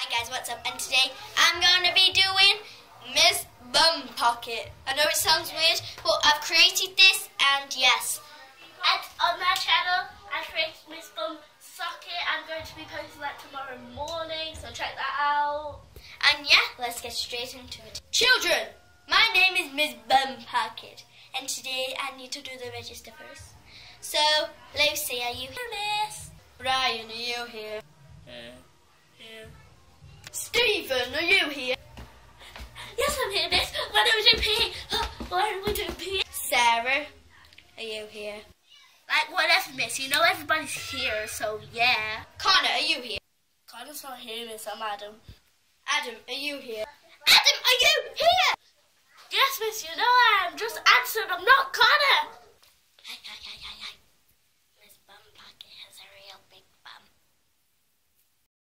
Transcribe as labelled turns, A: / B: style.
A: Hi guys, what's up? And today I'm going to be doing Miss Bum Pocket. I know it sounds weird, but I've created this and yes.
B: And on my channel, I created Miss Bum Socket. I'm going to be posting that tomorrow morning, so check that out.
A: And yeah, let's get straight into it. Children, my name is Miss Bum Pocket, and today I need to do the register first. So, Lucy, are you here, Miss? Ryan, are you here?
B: Yeah.
A: Are you here?
B: Yes, I'm here, Miss. When are we doing PE? Why are we doing PE?
A: Sarah, are you here?
B: Like, whatever, Miss. You know everybody's here, so yeah.
A: Connor, are you here?
B: Connor's not here, Miss. I'm Adam.
A: Adam, are you here? Adam, are you here?
B: Yes, Miss. You know I am. Just answered. I'm not.